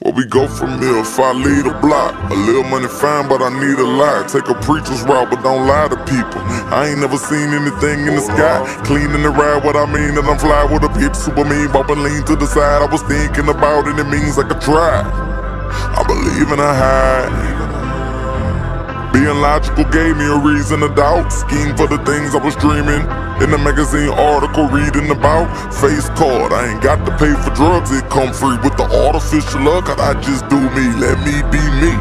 Where we go from here if I lead a block? A little money fine, but I need a lot. Take a preacher's route, but don't lie to people. I ain't never seen anything in the sky. Clean in the ride, what I mean that I'm fly with a peep super mean, bumping lean to the side. I was thinking about it, it means I could try. I believe in a high. Being logical gave me a reason to doubt. Scheme for the things I was dreaming. In the magazine article reading about face card. I ain't got to pay for drugs, it come free with the artificial luck. I just do me, let me be me.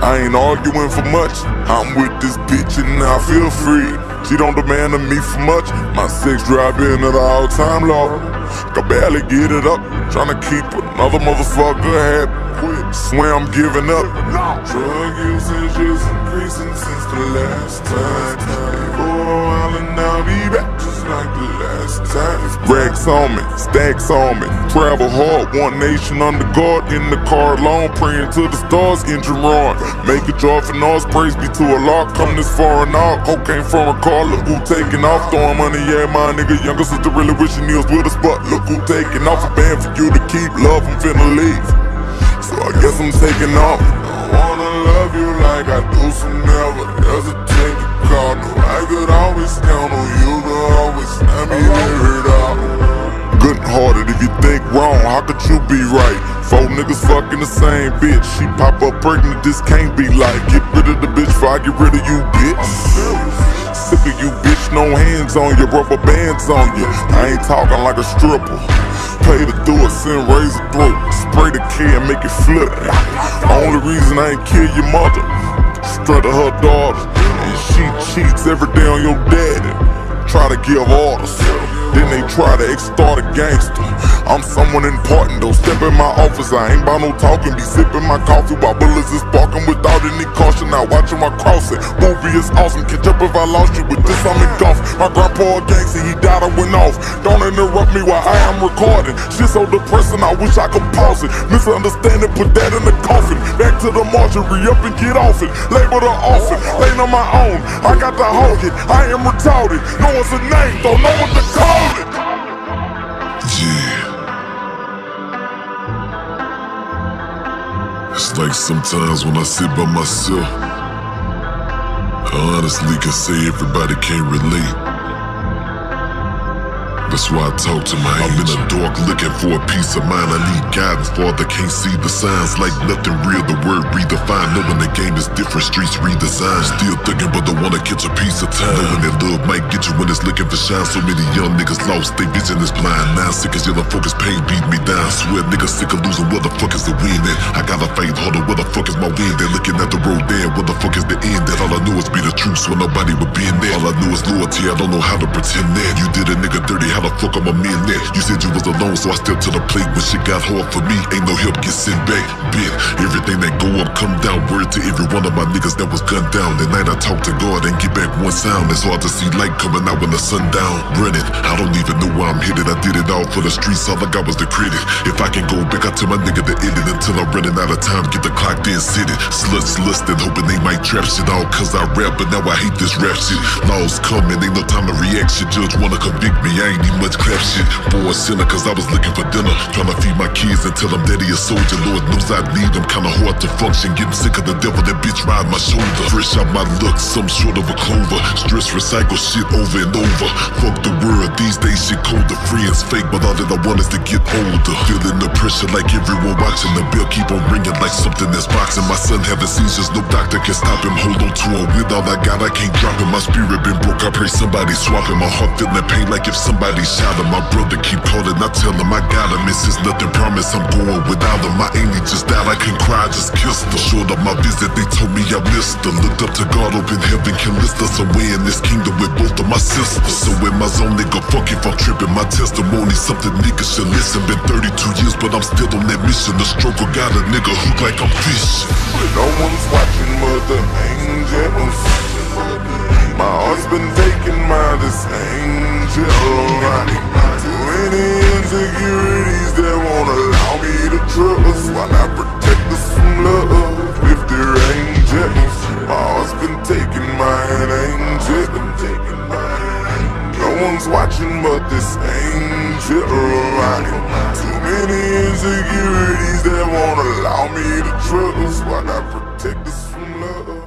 I ain't arguing for much. I'm with this bitch and I feel free. She don't demand of me for much. My sex drive in at all time low. Can barely get it up. Trying to keep another motherfucker happy. Swear I'm giving up. Drug usage is increasing since the last time. Go a while and I'll be back just like the last time. Racks on me, stacks on me. Travel hard, one nation under guard. In the car alone, praying to the stars, engine roaring. Make a joy for noise, praise be to Allah. Come this far and all. Cocaine from a car, look who taking off. Throwing money, yeah, my nigga. Younger sister really wishing he was with us, but look who taking off. A band for you to keep. Love, I'm finna leave. So I guess I'm taking off. Wanna love you like I do, so never hesitate to call. No, I could always count on you to always let me hear it out. Good hearted if you think wrong, how could you be right? Four niggas fucking the same bitch. She pop up pregnant, this can't be like. Get rid of the bitch before I get rid of you, bitch. Sick of you, bitch, no hands on you, rubber bands on you. I ain't talking like a stripper. Pay to do it, send razor throat. Spray the kid and make it flip. Only reason I ain't kill your mother. Strut to her daughter. And she cheats every day on your daddy. Try to give orders. Then they try to extort a gangster. I'm someone important though. Step in my office, I ain't about no talking. Be sipping my coffee while bullets is sparking without any caution. Now watching my crossing. Movie is awesome. Catch up if I lost you. With this, I'm in golf. My grandpa a gangster, he died, I went off. Don't interrupt me while I am recording. Shit so depressing, I wish I could pause it. Misunderstanding, put that in the coffin. Back to the mortuary, up and get off it. Label the orphan, laying on my own. I got to hold it. I am retarded. No one's a name, don't know what to call it. It's like sometimes when I sit by myself, I honestly can say everybody can't relate. That's why I talk to my I'm in the dark looking for a peace of mind. I need guidance, Father. Can't see the signs like nothing real. The word redefined. Knowing the game is different, streets redesigned. Still thinking, but don't wanna catch a piece of time. Knowing that love might get looking for shine. So many young niggas lost, they vision is blind. Nine sick as yellow focus, pain beat me down. Swear niggas sick of losing. Where the fuck is the win at? I gotta fight harder. Where the fuck is my win? They're looking at the road there. Where the fuck is the end? That all I knew is be the truth when nobody would be in there. All I knew is loyalty. I don't know how to pretend that. You did a nigga dirty. How the fuck am I men that? You said you was alone, so I stepped to the plate when shit got hard for me. Ain't no help get sent back. Bit everything that go up, come down. Word to every one of my niggas that was gunned down. At night I talk to God and get back one sound. It's hard to see light coming out when the sun down. Running, I don't even know why I'm headed. I did it all for the streets. All I got was the credit. If I can go back, I tell my nigga to end it until I'm running out of time. Get the clock then sit it. Sluts lusting, hoping they might trap shit all cause I rap. But now I hate this rap shit. Laws coming, ain't no time to react. Shit, judge wanna convict me. I ain't need much crap shit. Boy, sinner, cause I was looking for dinner. Trying to feed my kids and tell them daddy a soldier. Lord knows I need them. Kinda hard to function. Getting sick of the devil, that bitch ride my shoulder. Fresh out my look, some sort of a clover. Stress recycle shit over and over. Fuck the world, these days shit cold. The friends fake, but all that I want is to get older. Feeling the pressure like everyone watching. The bell keep on ringing like something that's boxing. My son having seizures, no doctor can stop him. Hold on to him with all I got, I can't drop him. My spirit been broke, I pray somebody swap him. My heart feeling pain like if somebody shot him. My brother keep calling, I tell him I got him. It's just nothing promise, I'm going without him. My auntie just died, I can cry, I just kissed her. Short of my visit, they told me I missed her. Looked up to God, open heaven can list us away in this kingdom with both of my sisters. So in my zone, nigga, fuck if I'm tripping. My testimony, something niggas should listen. Been 32 years, but I'm still on that mission. The struggle got a nigga hooked like I'm fishing. But no one's watching mother angels. My heart's been taken by this angel. Too many insecurities that won't allow me to trust. While I insecurities that won't allow me to trust. Why not protect us from love?